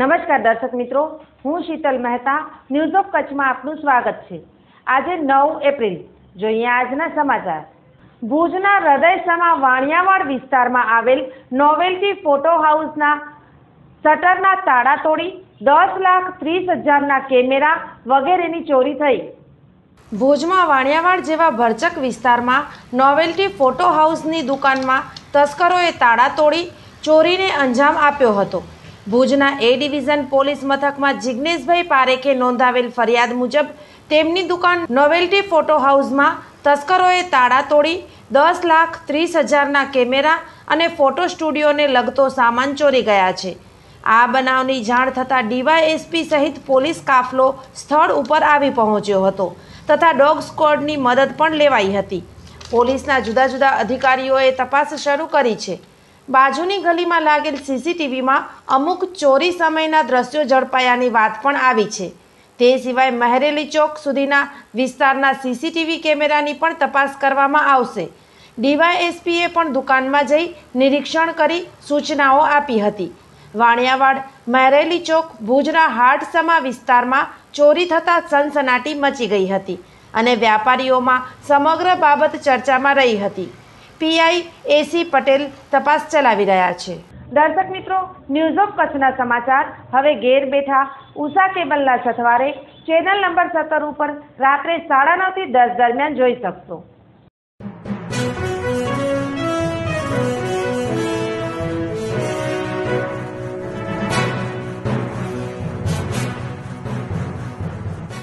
નમસ્કાર દર્શક મિત્રો, હું શીતલ મહેતા ન્યૂઝ ઓફ કચ્છમાં આપનું સ્વાગત છે. આજે નવ એપ્રિલ, જોઈએ આજના સમાચાર. ભુજના હૃદયસમા વાણિયાવાડ વિસ્તારમાં આવેલ નોવેલ્ટી ફોટો હાઉસના શટરના તાળા તોડી દસ લાખ ત્રીસ હજારના કેમેરા વગેરેની ચોરી થઈ. ભુજમાં વાણિયાવાડ જેવા ભરચક વિસ્તારમાં નોવેલ્ટી ફોટો હાઉસની દુકાનમાં તસ્કરોએ તાળા તોડી ચોરીને અંજામ આપ્યો હતો. ભુજના એ ડિવિઝન પોલીસ મથકમાં જિજ્ઞેશભાઈ પારેખે નોંધાવેલ ફરિયાદ મુજબ તેમની દુકાન નોવેલ્ટી ફોટો હાઉસમાં તસ્કરોએ તાળા તોડી, દસ લાખ ત્રીસ હજારના કેમેરા અને ફોટો સ્ટુડિયોને લગતો સામાન ચોરી ગયા છે. આ બનાવની જાણ થતાં ડીવાયએસપી સહિત પોલીસ કાફલો સ્થળ ઉપર આવી પહોંચ્યો હતો તથા ડોગ સ્ક્વોડની મદદ પણ લેવાઈ હતી. પોલીસના જુદા જુદા અધિકારીઓએ તપાસ શરૂ કરી છે. બાજુની ગલીમાં લાગેલ સીસીટીવીમાં અમુક ચોરી સમયના દ્રશ્યો ઝડપાયાની વાત પણ આવી છે. તે સિવાય મહેરેલી ચોક સુધીના વિસ્તારના સીસીટીવી કેમેરાની પણ તપાસ કરવામાં આવશે. ડીવાયએસપીએ પણ દુકાનમાં જઈ નિરીક્ષણ કરી સૂચનાઓ આપી હતી. વાણિયાવાડ, મહેરેલી ચોક, ભુજના હાટસમા વિસ્તારમાં ચોરી થતાં સનસનાટી મચી ગઈ હતી અને વ્યાપારીઓમાં સમગ્ર બાબત ચર્ચામાં રહી હતી. પીઆઈ એસી પટેલ તપાસ ચલાવી રહ્યા છે. દર્શક મિત્રો ન્યૂઝ ઓફ કચ્છના સમાચાર. હવે ઘેર બેઠા ઉષા કેબલના સથવારે ચેનલ નંબર સત્તર ઉપર રાત્રે સાડા નવથી દસ દરમિયાન જોઈ શકશો.